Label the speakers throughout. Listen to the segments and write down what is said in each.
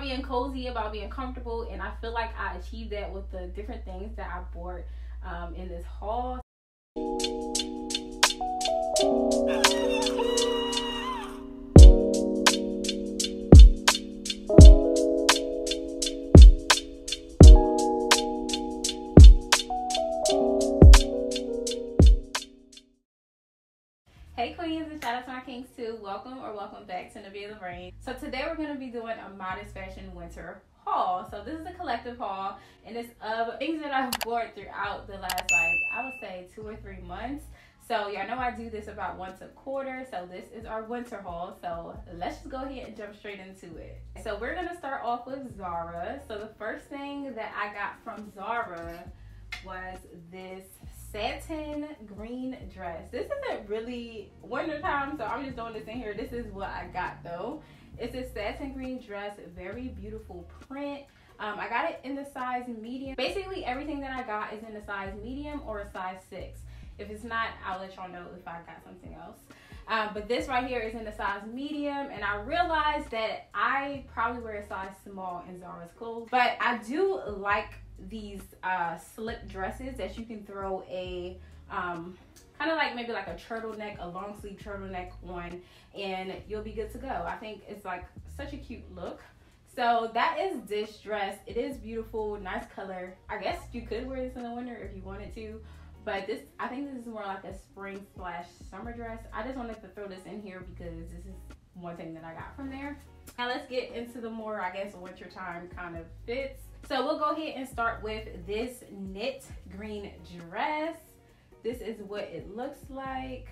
Speaker 1: about being cozy, about being comfortable, and I feel like I achieved that with the different things that I bought um, in this haul. Shout out to my kings too. Welcome or welcome back to Nabila Raine. So today we're going to be doing a modest fashion winter haul. So this is a collective haul and it's of things that I've bought throughout the last like I would say two or three months. So y'all know I do this about once a quarter. So this is our winter haul. So let's just go ahead and jump straight into it. So we're gonna start off with Zara. So the first thing that I got from Zara was this satin green dress. This isn't really winter time, so I'm just throwing this in here. This is what I got though. It's a satin green dress, very beautiful print. Um, I got it in the size medium. Basically, everything that I got is in the size medium or a size six. If it's not, I'll let y'all know if I got something else. Um, but this right here is in the size medium, and I realized that I probably wear a size small in Zara's clothes. But I do like these uh, slip dresses that you can throw a um, kind of like maybe like a turtleneck, a long sleeve turtleneck on, and you'll be good to go. I think it's like such a cute look. So that is this dress. It is beautiful, nice color. I guess you could wear this in the winter if you wanted to, but this I think this is more like a spring slash summer dress. I just wanted to throw this in here because this is one thing that I got from there. Now let's get into the more I guess wintertime kind of fits. So we'll go ahead and start with this knit green dress. This is what it looks like.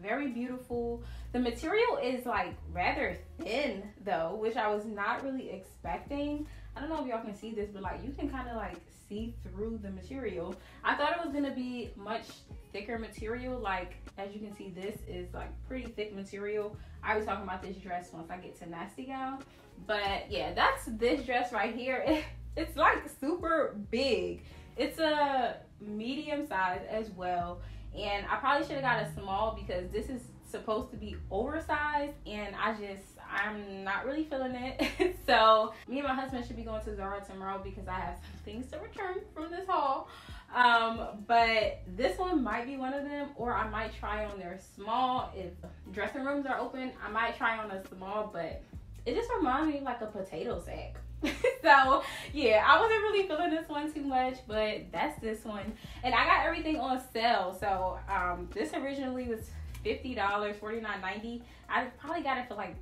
Speaker 1: Very beautiful. The material is like rather thin though, which I was not really expecting. I don't know if y'all can see this, but like you can kind of like see through the material. I thought it was gonna be much thicker material. Like as you can see, this is like pretty thick material. I was talking about this dress once I get to Nasty Gal. But yeah, that's this dress right here. it's like super big. It's a medium size as well. And I probably should have got a small because this is supposed to be oversized and I just I'm not really feeling it. so me and my husband should be going to Zara tomorrow because I have some things to return from this haul. Um, but this one might be one of them, or I might try on their small. If dressing rooms are open, I might try on a small, but it just reminds me like a potato sack. so yeah, I wasn't really feeling this one too much, but that's this one. And I got everything on sale. So um, this originally was fifty dollars, forty nine ninety. I probably got it for like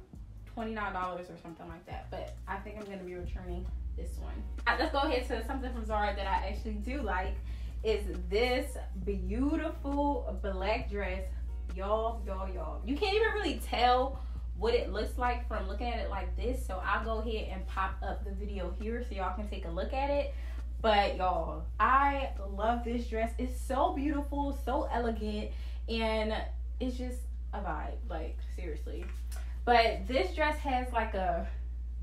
Speaker 1: twenty nine dollars or something like that. But I think I'm gonna be returning this one. Right, let's go ahead to something from Zara that I actually do like. Is this beautiful black dress, y'all, y'all, y'all? You can't even really tell what it looks like from looking at it like this. So I'll go ahead and pop up the video here so y'all can take a look at it. But y'all, I love this dress. It's so beautiful, so elegant, and it's just a vibe, like seriously. But this dress has like a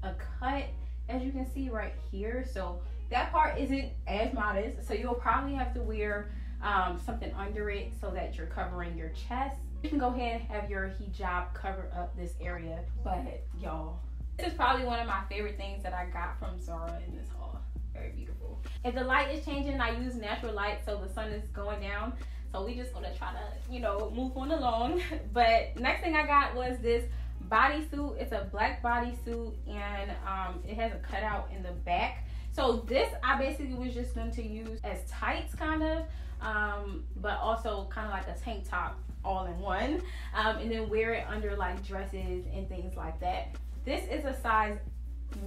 Speaker 1: a cut as you can see right here. So that part isn't as modest. So you'll probably have to wear um, something under it so that you're covering your chest you can go ahead and have your hijab cover up this area. But y'all, this is probably one of my favorite things that I got from Zara in this haul. Very beautiful. If the light is changing, I use natural light so the sun is going down. So we just gonna try to, you know, move on along. But next thing I got was this bodysuit. It's a black bodysuit and um, it has a cutout in the back. So this I basically was just going to use as tights kind of, um, but also kind of like a tank top all in one um, and then wear it under like dresses and things like that this is a size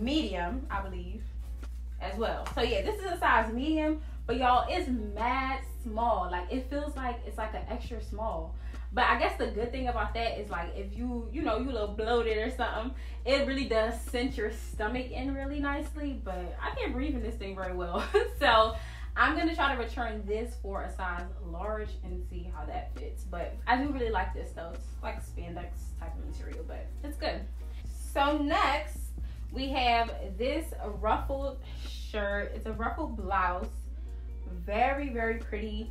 Speaker 1: medium i believe as well so yeah this is a size medium but y'all it's mad small like it feels like it's like an extra small but i guess the good thing about that is like if you you know you little bloated or something it really does cinch your stomach in really nicely but i can't breathe in this thing very well so I'm gonna try to return this for a size large and see how that fits. But I do really like this though. It's like spandex type of material, but it's good. So next we have this ruffled shirt. It's a ruffled blouse. Very, very pretty.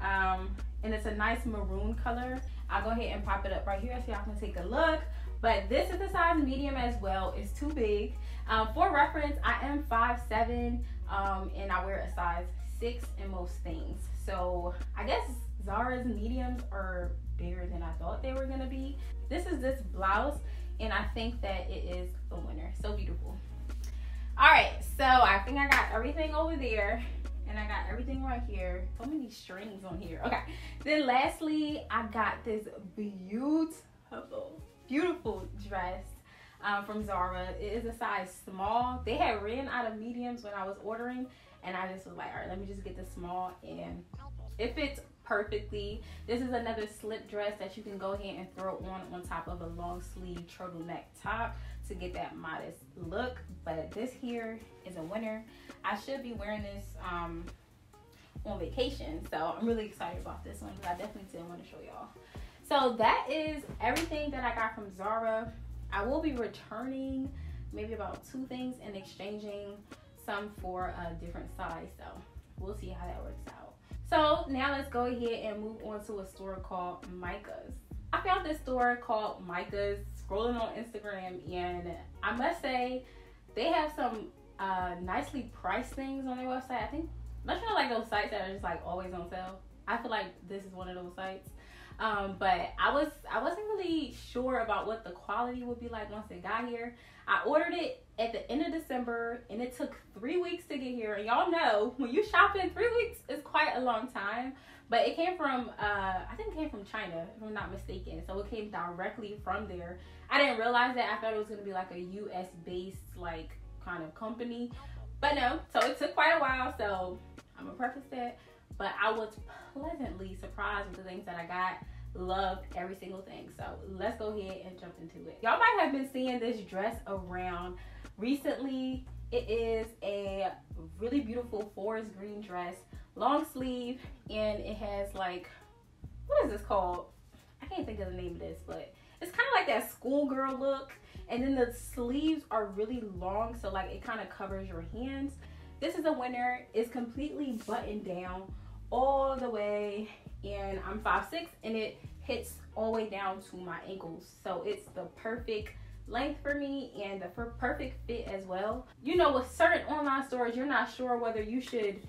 Speaker 1: Um, and it's a nice maroon color. I'll go ahead and pop it up right here so y'all can take a look. But this is a size medium as well. It's too big. Um, for reference, I am 5'7", um, and I wear a size 6 in most things. So I guess Zara's mediums are bigger than I thought they were going to be. This is this blouse, and I think that it is the winner. So beautiful. All right, so I think I got everything over there and I got everything right here. So many strings on here. Okay. Then lastly, I got this beautiful, beautiful dress um, from Zara. It is a size small. They had ran out of mediums when I was ordering, and I just was like, all right, let me just get the small, and it fits perfectly. This is another slip dress that you can go ahead and throw on on top of a long sleeve turtleneck top to get that modest look. But this here is a winner. I should be wearing this um, on vacation, so I'm really excited about this one because I definitely didn't want to show y'all. So that is everything that I got from Zara. I will be returning maybe about two things and exchanging some for a different size. So we'll see how that works out. So now let's go ahead and move on to a store called Micas. I found this store called Micas scrolling on Instagram and I must say they have some uh, nicely priced things on their website. I think, you know like those sites that are just like always on sale? I feel like this is one of those sites. Um, but I was I wasn't really sure about what the quality would be like once it got here. I ordered it at the end of December and it took three weeks to get here. And y'all know when you shop in three weeks is quite a long time. But it came from uh, I think it came from China, if I'm not mistaken. So it came directly from there. I didn't realize that. I thought it was gonna be like a US based like kind of company. But no, so it took quite a while. So I'm gonna preface that. But I was pleasantly surprised with the things that I got. Loved every single thing. So let's go ahead and jump into it. Y'all might have been seeing this dress around recently. It is a really beautiful forest green dress, long sleeve, and it has like, what is this called? I can't think of the name of this, but it's kind of like that schoolgirl look. And then the sleeves are really long, so like it kind of covers your hands. This is a winner. It's completely buttoned down all the way and I'm 5'6 and it hits all the way down to my ankles. So it's the perfect length for me and the perfect fit as well. You know, with certain online stores, you're not sure whether you should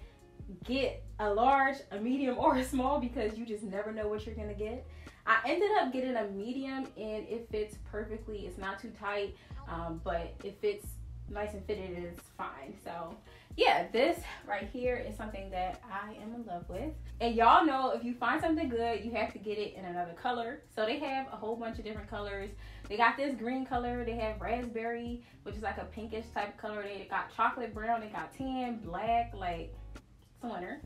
Speaker 1: get a large, a medium, or a small because you just never know what you're gonna get. I ended up getting a medium and it fits perfectly. It's not too tight, um, but it fits nice and fitted is fine. So yeah, this right here is something that I am in love with. And y'all know if you find something good, you have to get it in another color. So they have a whole bunch of different colors. They got this green color. They have raspberry, which is like a pinkish type color. They got chocolate brown. They got tan, black, like it's a winner.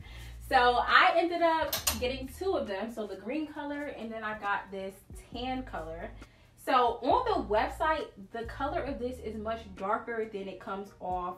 Speaker 1: So I ended up getting two of them. So the green color and then I got this tan color. So on the website, the color of this is much darker than it comes off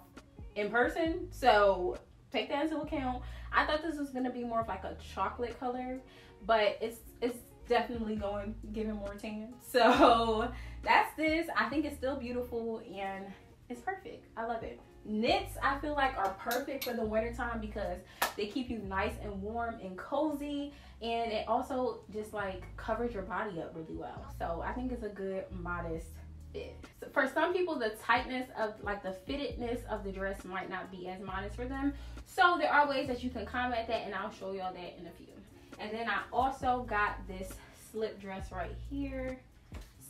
Speaker 1: in person. So take that into account. I thought this was gonna be more of like a chocolate color, but it's it's definitely going giving more tan. So that's this. I think it's still beautiful and it's perfect. I love it. Knits, I feel like are perfect for the wintertime because they keep you nice and warm and cozy. And it also just like covers your body up really well. So I think it's a good modest fit. For some people, the tightness of like the fittedness of the dress might not be as modest for them. So there are ways that you can combat that and I'll show y'all that in a few. And then I also got this slip dress right here.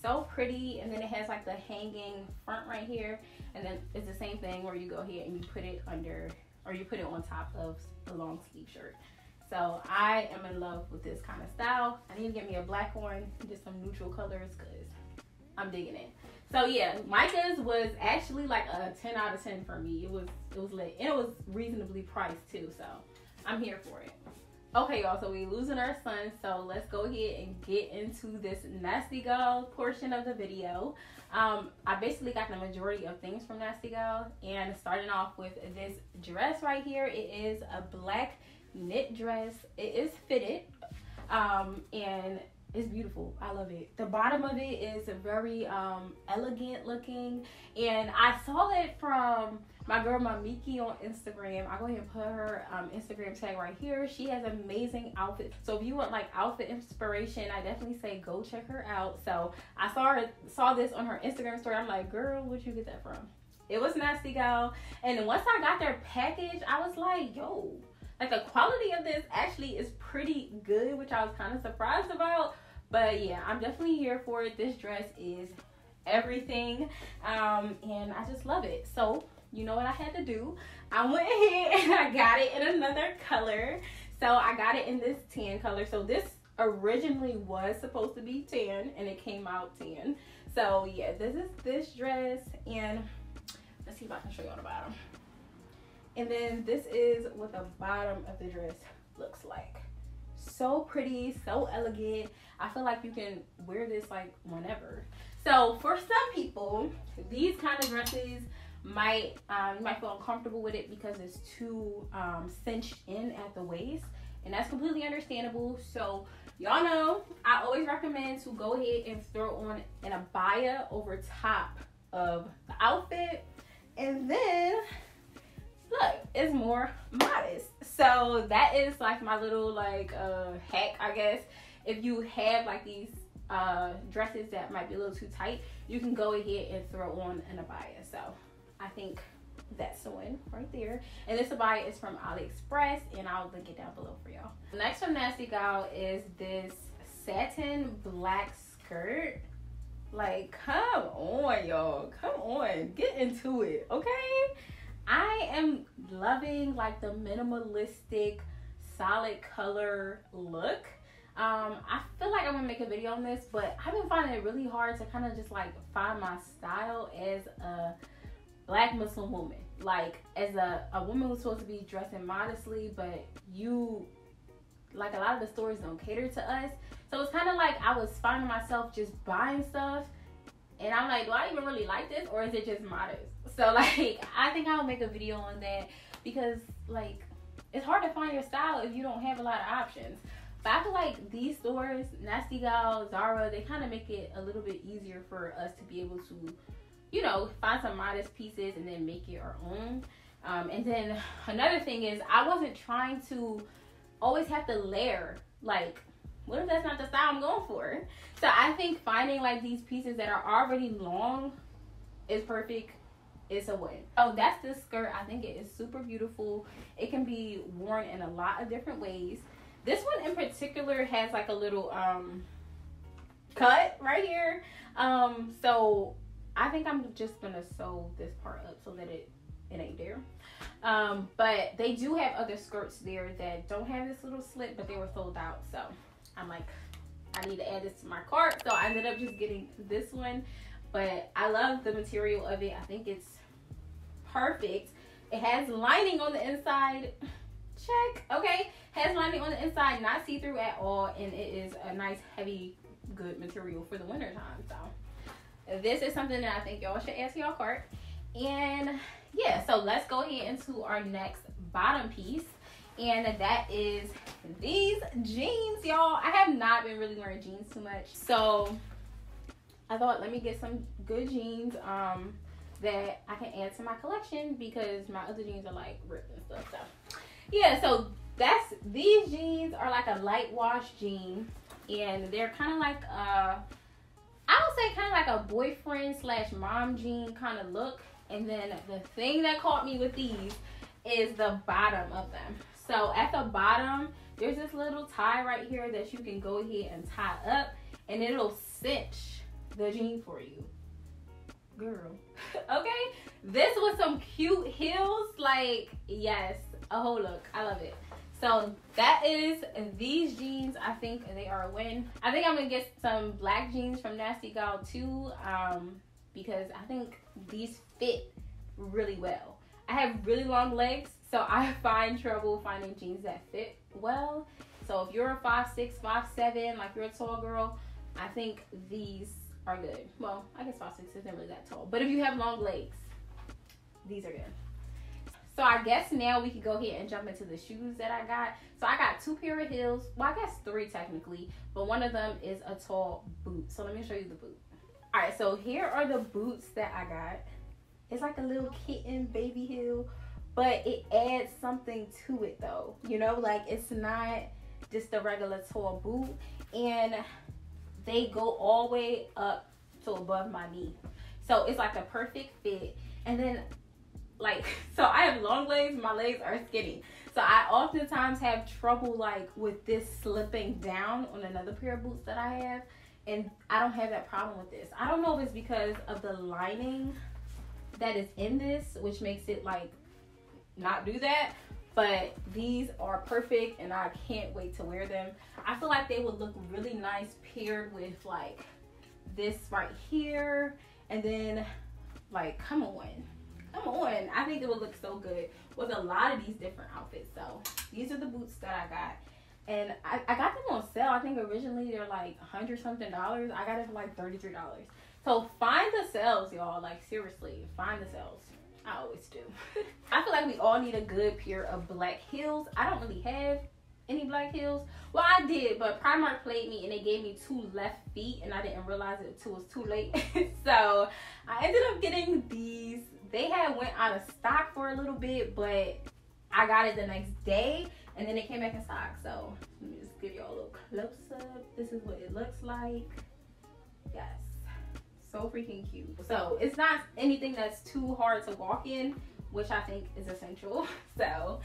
Speaker 1: So pretty. And then it has like the hanging front right here. And then it's the same thing where you go here and you put it under or you put it on top of the long sleeve shirt. So I am in love with this kind of style. I need to get me a black one just some neutral colors because I'm digging it so yeah Micas was actually like a 10 out of 10 for me it was it was lit and it was reasonably priced too so I'm here for it Okay, y'all, so we losing our sun, so let's go ahead and get into this Nasty Gal portion of the video. Um, I basically got the majority of things from Nasty Gal, and starting off with this dress right here. It is a black knit dress. It is fitted, um, and it's beautiful. I love it. The bottom of it is a very um, elegant looking, and I saw it from my girl Mamiki on Instagram. I'll go ahead and put her um, Instagram tag right here. She has amazing outfits. So if you want like outfit inspiration, I definitely say go check her out. So I saw her saw this on her Instagram story. I'm like, girl, where'd you get that from? It was Nasty Gal. And once I got their package, I was like, yo, like the quality of this actually is pretty good, which I was kind of surprised about. But yeah, I'm definitely here for it. This dress is everything. Um, and I just love it. So you know what I had to do? I went ahead and I got it in another color. So I got it in this tan color. So this originally was supposed to be tan and it came out tan. So yeah, this is this dress and let's see if I can show you on the bottom. And then this is what the bottom of the dress looks like. So pretty, so elegant. I feel like you can wear this like whenever. So for some people, these kind of dresses might um, you might feel uncomfortable with it because it's too um, cinched in at the waist, and that's completely understandable. So y'all know I always recommend to go ahead and throw on an abaya over top of the outfit, and then look, it's more modest. So that is like my little like uh, hack, I guess. If you have like these uh, dresses that might be a little too tight, you can go ahead and throw on an abaya. So I think that's the one right there. And this abaya is from AliExpress, and I'll link it down below for y'all. Next from Nasty Gal is this satin black skirt. Like, come on, y'all. Come on. Get into it, okay? I am loving like the minimalistic solid color look. Um, I feel like I'm gonna make a video on this, but I've been finding it really hard to kind of just like find my style as a black Muslim woman. Like as a, a woman who's supposed to be dressing modestly, but you like a lot of the stores don't cater to us. So it's kind of like I was finding myself just buying stuff and I'm like, do I even really like this or is it just modest? So like I think I'll make a video on that because like it's hard to find your style if you don't have a lot of options. But I feel like these stores, Nasty Gal, Zara, they kind of make it a little bit easier for us to be able to you know, find some modest pieces and then make it our own. Um, and then another thing is, I wasn't trying to always have to layer. Like, what if that's not the style I'm going for? So I think finding like these pieces that are already long is perfect. It's a win. Oh, that's this skirt. I think it is super beautiful. It can be worn in a lot of different ways. This one in particular has like a little um cut right here. Um, so I think I'm just gonna sew this part up so that it it ain't there. Um, but they do have other skirts there that don't have this little slit, but they were sold out. So I'm like, I need to add this to my cart. So I ended up just getting this one. But I love the material of it. I think it's perfect. It has lining on the inside. Check. Okay. Has lining on the inside, not see-through at all. And it is a nice, heavy, good material for the winter time. So this is something that I think y'all should add to your cart. And yeah, so let's go ahead into our next bottom piece. And that is these jeans, y'all. I have not been really wearing jeans too much. So I thought let me get some good jeans um that I can add to my collection because my other jeans are like ripped and stuff. So yeah, so that's these jeans are like a light wash jean and they're kind of like uh I would say kind of like a boyfriend slash mom jean kind of look. And then the thing that caught me with these is the bottom of them. So at the bottom, there's this little tie right here that you can go ahead and tie up and it'll cinch the jean for you. Girl. okay? This was some cute heels, like, yes, a whole look. I love it. So that is these jeans. I think they are a win. I think I'm gonna get some black jeans from Nasty Gal too, um, because I think these fit really well. I have really long legs, so I find trouble finding jeans that fit well. So if you're a five six, five seven, like you're a tall girl, I think these are good. Well, I guess five six isn't really that tall, but if you have long legs, these are good. So I guess now we can go ahead and jump into the shoes that I got. So I got two pair of heels. Well, I guess three technically, but one of them is a tall boot. So let me show you the boot. All right, so here are the boots that I got. It's like a little kitten baby heel, but it adds something to it though. You know, like it's not just a regular tall boot. And they go all the way up to above my knee. So it's like a perfect fit And then like so I have long legs, my legs are skinny. So I oftentimes have trouble like with this slipping down on another pair of boots that I have. And I don't have that problem with this. I don't know if it's because of the lining that is in this, which makes it like not do that. But these are perfect and I can't wait to wear them. I feel like they would look really nice paired with like this right here. And then like, come on come on. I think it would look so good with a lot of these different outfits. So these are the boots that I got. And I, I got them on sale. I think originally they're like hundred something dollars. I got it for like $33. So find the sales, y'all. Like seriously, find the sales. I always do. I feel like we all need a good pair of black heels. I don't really have any black heels. Well, I did, but Primark played me and they gave me two left feet and I didn't realize it until it was too late. so I ended up getting these they had went out of stock for a little bit, but I got it the next day and then it came back in stock. So let me just give you all a little close up. This is what it looks like. Yes. So freaking cute. So it's not anything that's too hard to walk in, which I think is essential. So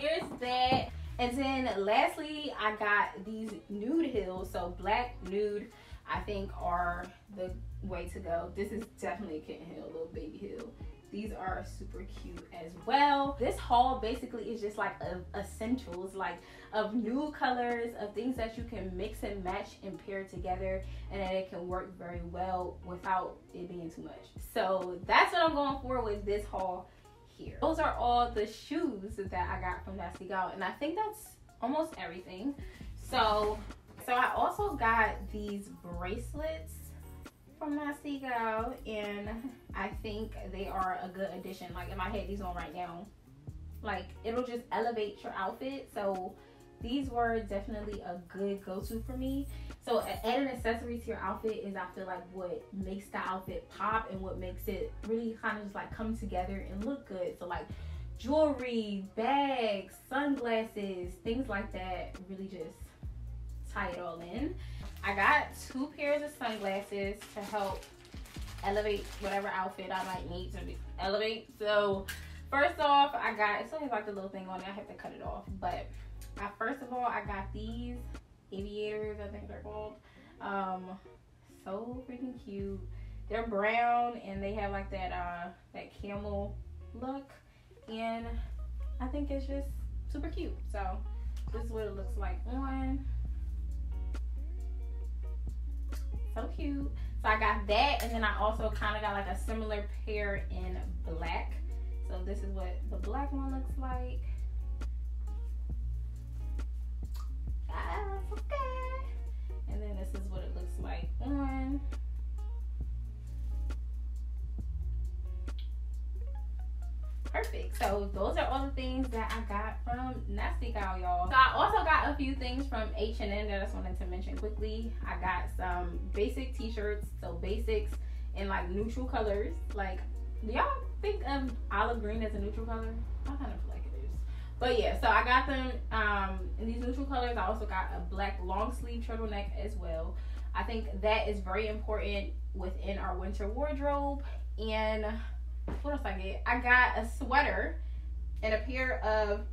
Speaker 1: there's that. And then lastly, I got these nude heels. So black nude, I think are the way to go. This is definitely a kitten heel, little baby heel. These are super cute as well. This haul basically is just like essentials, like of new colors, of things that you can mix and match and pair together and that it can work very well without it being too much. So that's what I'm going for with this haul here. Those are all the shoes that I got from Nasty Gal and I think that's almost everything. So, so I also got these bracelets from Nasty Gal and I think they are a good addition. Like if I had these on right now, like it'll just elevate your outfit. So these were definitely a good go-to for me. So adding accessories to your outfit is I feel like what makes the outfit pop and what makes it really kind of just like come together and look good. So like jewelry, bags, sunglasses, things like that really just tie it all in. I got two pairs of sunglasses to help elevate whatever outfit I might need to elevate. So first off, I got it still has like the little thing on it. I have to cut it off. But I, first of all, I got these aviators. I think they're called. Um, so freaking cute. They're brown and they have like that uh that camel look, and I think it's just super cute. So this is what it looks like on. So cute. So i got that and then i also kind of got like a similar pair in black. So this is what the black one looks like. Ah, That's okay. And then this is what it looks like on perfect. So those are all the things that I got from Nasty Gal, y'all. So I also got a few things from H&M that I just wanted to mention quickly. I got some basic t-shirts, so basics in like neutral colors. Like, do y'all think of olive green as a neutral color? I kind of feel like it is. But yeah, so I got them um, in these neutral colors. I also got a black long sleeve turtleneck as well. I think that is very important within our winter wardrobe. And what else I get? I got a sweater and a pair of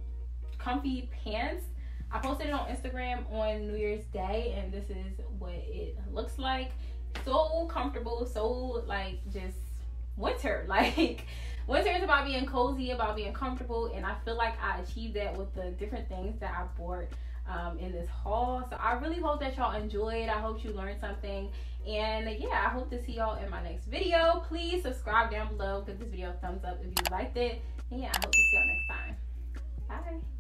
Speaker 1: comfy pants. I posted it on Instagram on New Year's Day, and this is what it looks like. So comfortable, so like just winter. Like winter is about being cozy, about being comfortable, and I feel like I achieved that with the different things that I bought um, in this haul. So I really hope that y'all enjoyed. I hope you learned something. And yeah, I hope to see y'all in my next video. Please subscribe down below. Give this video a thumbs up if you liked it. And yeah, I hope to see y'all next time. Bye.